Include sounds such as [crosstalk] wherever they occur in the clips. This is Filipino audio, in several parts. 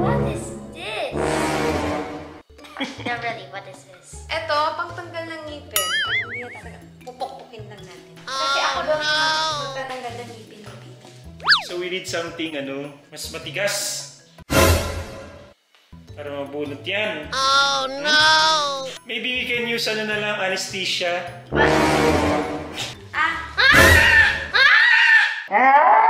What is this? no, really, what is this? Ito, pangtanggal ng ngipin. Pag hindi na talaga, pupukpukin lang natin. Kasi ako doon magtatanggal ng ngipin ng baby. So we need something, ano, mas matigas. Para mabulot yan. Oh no! Maybe we can use, ano na lang, anesthesia. Ah! Saan ka na?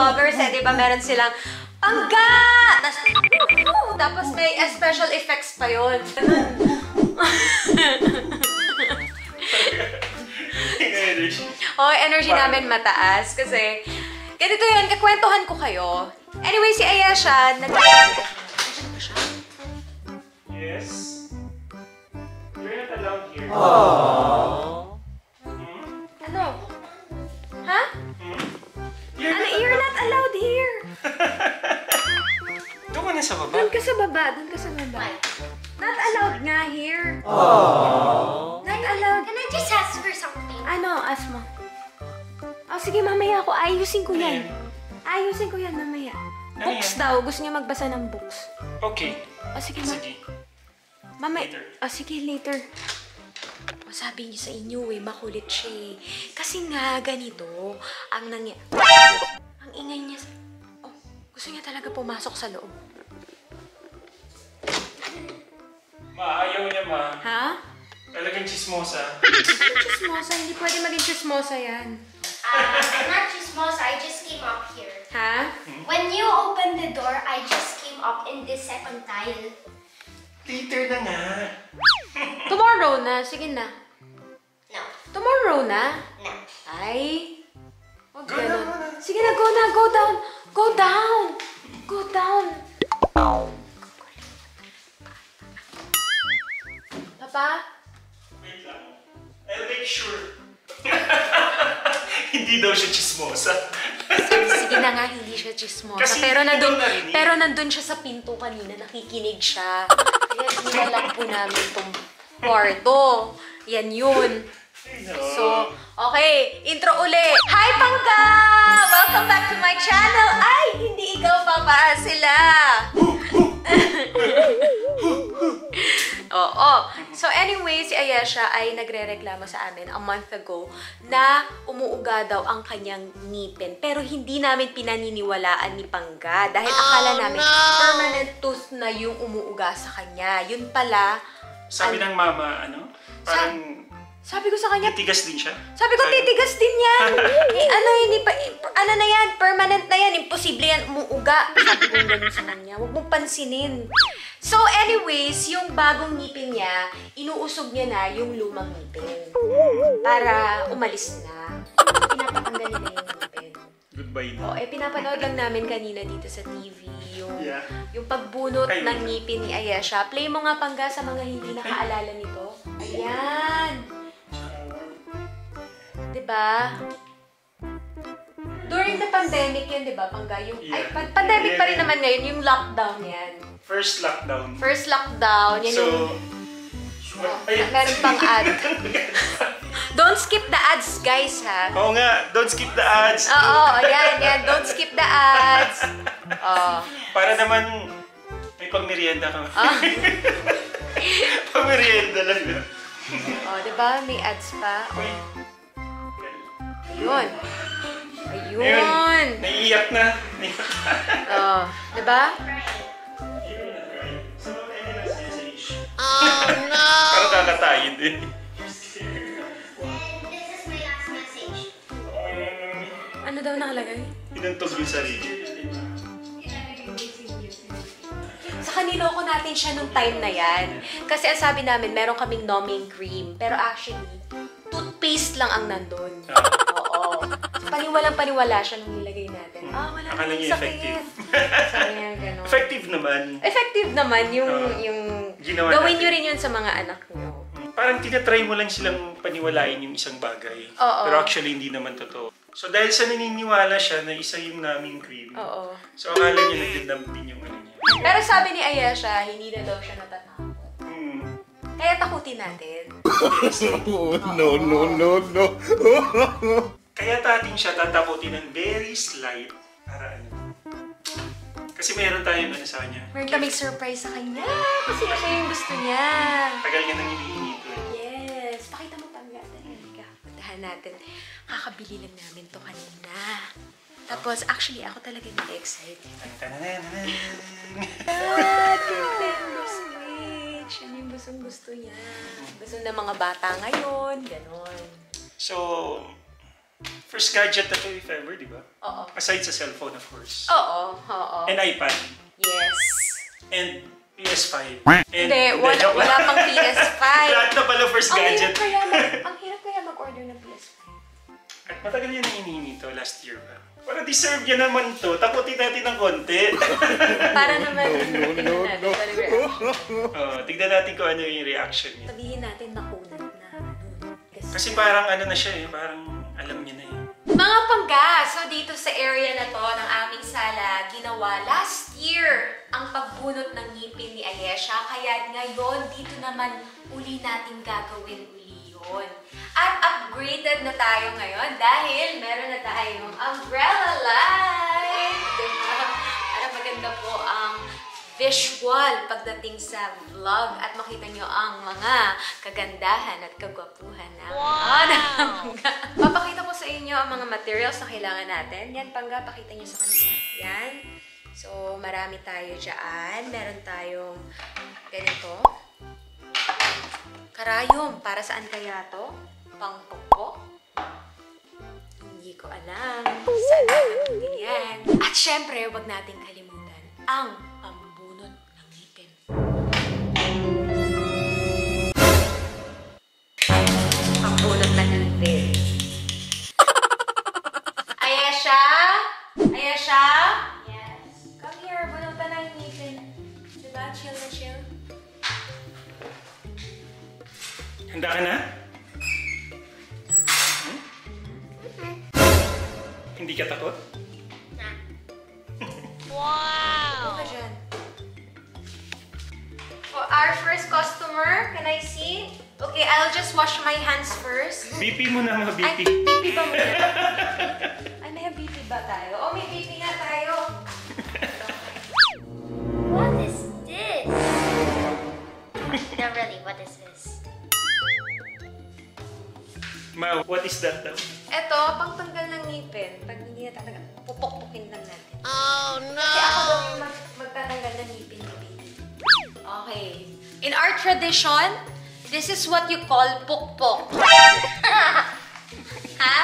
vloggers eh, di ba? Meron silang Pangga! Tas- Tapos may special effects pa yun. Ganun. Oh, energy namin mataas kasi ganito yun, kakwentuhan ko kayo. Anyway, si Ayesha, nag... Yes. You're not allowed here. Ano? Baba. Doon ka sa baba, doon ka sa baba. Not allowed nga here. Not allowed. Can I just ask for something? Ano, ask mo. Oh, sige, mamaya ako. Ayusin ko yan. Ayan. Ayusin ko yan mamaya. Ano Books daw. Gusto niya magbasa ng books. Okay. O, sige, ma. Sige. Mamaya. Later. O, sige, later. O, sabi niyo sa inyo eh, makulit siya eh. Kasi nga, ganito, ang nangy... Ang ingay niya... sa- Oh, gusto niya talaga pumasok sa loob. Ma, ayaw niya ma. Ha? Talagang chismosa. [laughs] Chismosa, hindi pwede maging chismosa yan. Uh, I'm not chismosa, I just came up here. Ha? When you opened the door, I just came up in this second tile. Later na nga. [laughs] Tomorrow na, sige na. No, Tomorrow na? no. Ay. Huwag Go na, ganun. Sige na, go na, go down. Go down. Go down. Papa? Wait lang. I'll make sure. [laughs] Hindi daw siya chismosa. Sige na nga, hindi siya chismosa. Kasi pero nandun, narinig. pero nandun siya sa pinto kanina, nakikinig siya. Kaya nilalak [laughs] po namin itong kwarto. Yan yun. So, okay, intro uli. Hi, Pangga! Welcome back to my channel. Ay, hindi ikaw papa sila. [laughs] Oo. So anyway, si Ayesha ay nagre-reklamo sa amin a month ago na umuuga daw ang kanyang ngipin. Pero hindi namin pinaniniwalaan ni Pangga dahil akala namin permanent tooth na yung umuuga sa kanya. Yun pala, Sabi ng mama, ano? Parang sabi ko sa kanya, titigas din siya. sabi ko, titigas din yan. [laughs] eh, ano, hindi pa, eh, per- ano na yan, permanent na yan, imposible yan umuuga. Sabi ko ganun sa kanya, huwag mong pansinin. So anyways, yung bagong ngipin niya, inuusog niya na yung lumang ngipin. Para umalis na. Pinapatanggalin na yung ngipin. Goodbye na. eh, pinapanood lang namin kanina dito sa TV yung, Yeah. yung pagbunot Kayo. ng ngipin ni Ayesha. Play mo nga pangga sa mga hindi nakaalala nito. Ayan! Diba? During the pandemic yun, di ba, Pangga? Yung, ay, Yeah. pa- pandemic pa rin Yeah. naman ngayon, yung lockdown yan. First lockdown. First lockdown, yan yung... So, ay, Meron pang ad. [laughs] Don't skip the ads, guys, ha? Oo nga, don't skip the ads. Oo, yan, yan. Don't skip the ads. Oh. Para naman may pangmerienda ka. Ah. [laughs] pangmerienda lang yun. Oh, di ba? May ads pa. Uy. Ayun. Ayun, Ayun. naiiyak na. Naiiyak [laughs] na. Oh, di ba? So, any last message? Oh no! Parang kakatayin din. Ano daw nakalagay? Inantog yung sarili. Sa kaniloko natin siya nung time na yan. Kasi ang sabi namin, meron kaming numbing cream. Pero actually, toothpaste lang ang nandun. Paniwalang paniwala siya nung nilagay natin. Ah, wala Akala nang niya sakit. effective. Sabi niya gano'n. Effective naman. Effective naman yung, Oo. yung Ginawa gawin natin. nyo rin yun sa mga anak nyo. Parang tinatry mo lang silang paniwalain yung isang bagay. Oo. Pero actually, hindi naman totoo. So dahil sa naniniwala siya na isa yung naming cream, Oo. so akala niya nagdadamp din yung ano niya. Pero sabi ni Ayesha, hindi na daw siya natatakot. Hmm. Kaya takutin natin. Oh, [laughs] no, no, no, no. [laughs] Kaya tatin siya tatakutin ng very slight para ano. Kasi meron tayong ano sa kanya. Meron kaming surprise sa kanya. Kasi siya yung gusto niya. Tagal niya nang hinihingi ito eh. Yes. Pakita mo tangga. Halika. Puntahan natin. Kakabili lang namin to kanina. Tapos, actually, ako talaga hindi excited. Ah, Nintendo Switch. Yan yung gustong gusto niya. Gusto ng mga bata ngayon. Ganon. So, first gadget na to if ever, di ba? Oo. Aside sa cellphone, of course. Oo. Oo. And iPad. Yes. And PS5. And, Hindi, wala, joke wala pang PS5. [laughs] Lahat na pala first ang gadget. hirap kaya, mag, [laughs] ang hirap kaya mag-order ng PS5. At matagal yan ang hinihingi to last year pa. Para deserve niya naman to. Takutin natin ng konti. [laughs] Para naman, no, no, no. Oh, tignan natin kung ano yung reaction niya. Sabihin natin nakunat na. Kasi parang ano na siya eh. Parang alam niya na eh. Mga pangga, so dito sa area na to ng aming sala, ginawa last year ang pagbunot ng ngipin ni Ayesha. Kaya ngayon, dito naman uli natin gagawin uli yun. At upgraded na tayo ngayon dahil meron na tayong umbrella light. Diba? Para maganda po ang visual pagdating sa vlog at makita nyo ang mga kagandahan at kagwapuhan na wow. [laughs] Papakita ko sa inyo ang mga materials na kailangan natin. Yan, pangga, pakita nyo sa kanila. Yan. So, marami tayo dyan. Meron tayong ganito. Karayom. Para saan kaya to? Pangpokpok? Hindi ko alam. Saan gagawin yan? At syempre, wag nating kalimutan ang Chill na chill. Handa ka na? Hmm? Hindi ka takot? Ano [laughs] ka dyan? For our first customer, can I see? Okay, I'll just wash my hands first. BP mo na mga Ay, BP. BP ba muna? [laughs] no, really, what is this? Ma, what is that daw? Eto, pangtanggal ng ngipin. Pag hindi na talaga, pupok-pukin lang natin. Oh Kasi ako daw no! yung mag magtatanggal ng ngipin ni baby. Okay. In our tradition, this is what you call pukpok. [laughs] ha?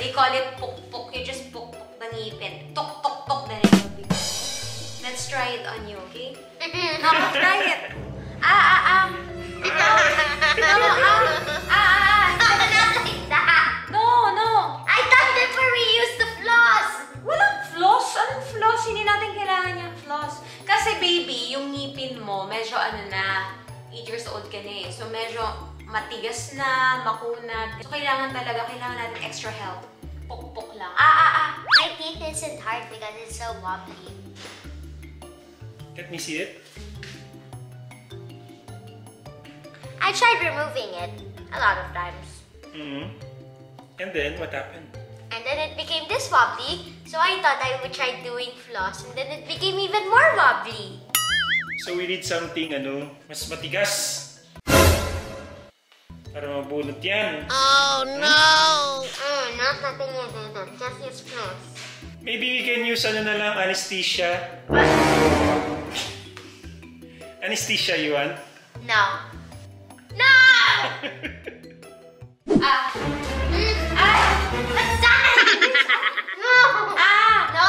They call it pukpok. You just pukpok the ngipin. Tok-tok-tok na rin yung baby. Let's try it on you, okay? [laughs] Mama, try it. Ah, ah, ah. No, no, ah. Ah, ah, ah. Not like that. No, no. I thought that's where we used the floss. Walang floss. Anong floss? Hindi natin kailangan yung floss. Kasi baby, yung ngipin mo, medyo ano na, 8 years old ka na eh. So medyo matigas na, makunat. So kailangan talaga, kailangan natin extra help. Pukpok lang. Ah, ah, ah. My teeth isn't hard because it's so wobbly. Let me see it. I tried removing it a lot of times. hmm And then, what happened? And then it became this wobbly, so I thought I would try doing floss, and then it became even more wobbly. So we need something, ano, mas matigas. Para mabunot yan. Oh no! Mm, not nothing you do that, just use floss. Maybe we can use, ano na lang, anesthesia. Anesthesia, you want? No! Ah, Ah! What's that? no! ah. No!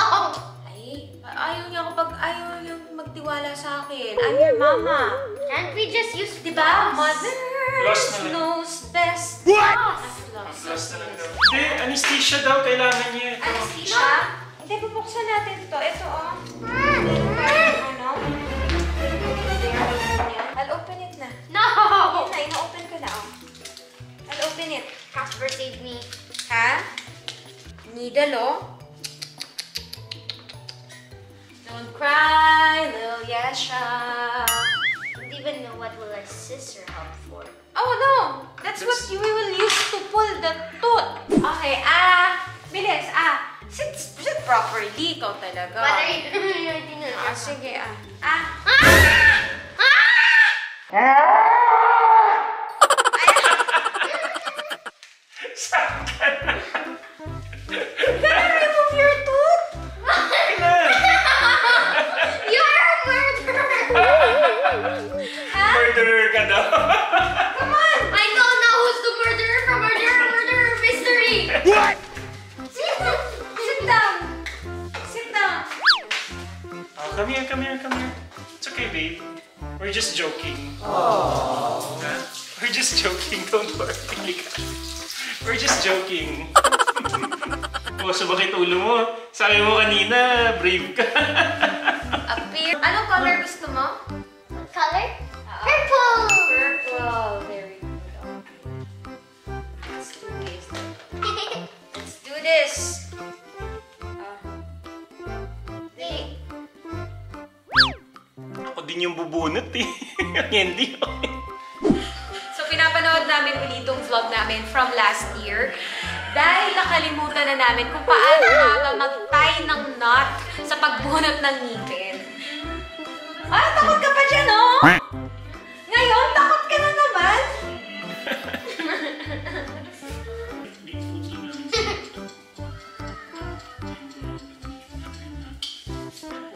Ay, ayaw niya ako pag, ayaw niya magtiwala sa akin. I'm your mama. Can't we just use Diba? floss? Mother Floss na lang. knows best. What? Floss. Floss. Basta lang daw. Hindi, anesthesia daw kailangan niya. Ito. Anesthesia? Hindi, bubuksan natin ito. Ito, oh. Ano? We're just joking. Huh? We're just joking, don't worry. We're just joking. oh, sumakit ulo mo. Sabi mo kanina, brave ka. Appear. Anong color gusto mo? Color? Purple! Purple. Very good. Okay. Let's do this. [laughs] Let's do this. Din yung bubunot eh. [laughs] Hindi. So, pinapanood namin ulit itong vlog namin from last year. Dahil nakalimutan na namin kung paano nga mag-tie ng knot sa pagbunot ng ngipin. Ay, takot ka pa dyan, oh! Ngayon, takot ka na naman? [laughs]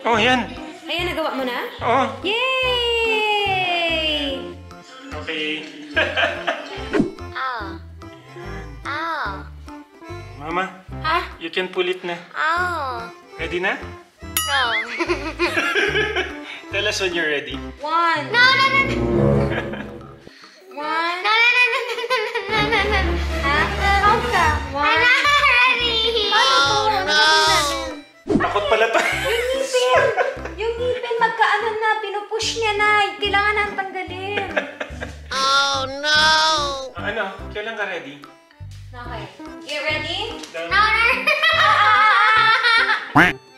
Oh, yan. Ayan, nagawa mo na? Oh, Yay! okay. Ow. Ow. Mama, Ha? you can pull it na. Ow. Ready na? No. [laughs] Tell us when you're ready. One. No, no, no, no. One. No, no, no, no, no, no, no, no, no. Ha? Count ka. I'm One. not ready. Oh, no. Takot pala to. Pinupush niya na. Kailangan na tanggalin. [laughs] Oh no! ano? Kailan ka ready? Okay. You ready? No, no, [laughs] [laughs]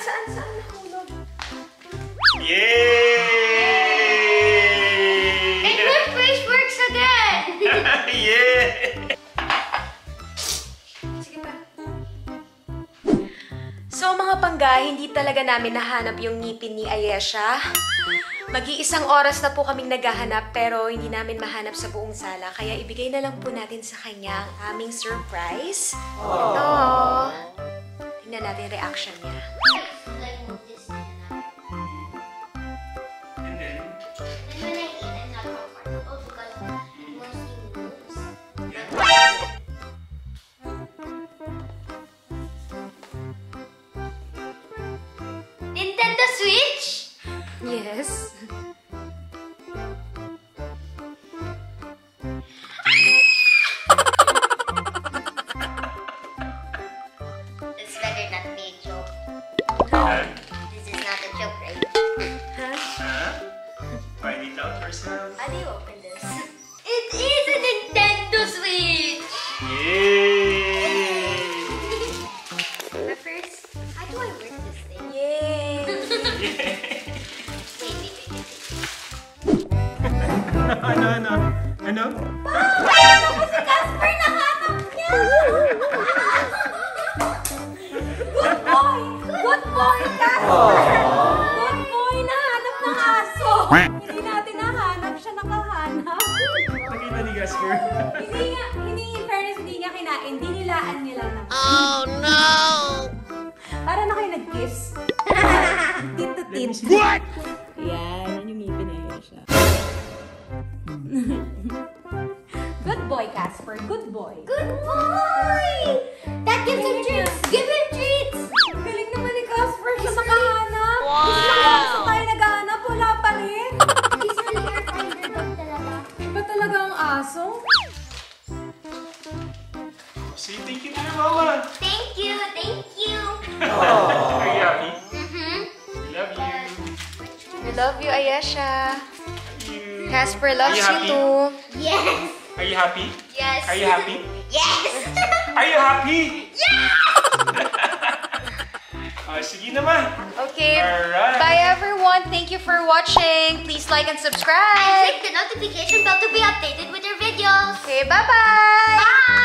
saan, saan, nahulog? Yay! My good face works again. [laughs] yeah! Sige pa. So mga pangga, hindi talaga namin nahanap yung ngipin ni Ayesha. Mag-iisang oras na po kaming naghahanap pero hindi namin mahanap sa buong sala. Kaya ibigay na lang po natin sa kanya ang aming surprise. Ito. Tingnan natin reaction niya. Kinain. Dinilaan niya lang. Oh no! Para na kayo nag-kiss. tit to tit. What? Yan, yan yung ngipin ni Ayesha. [laughs] Good boy, Casper. Good boy. Good boy! That gives him Casper Are loves you you happy? too. Yes! Are you happy? Yes! Are you happy? Yes! Are you happy? Yeah! [laughs] oh, sige naman. Okay. Alright. Bye everyone. Thank you for watching. Please like and And subscribe. click the notification bell to be updated with our videos. Okay, bye-bye. Bye!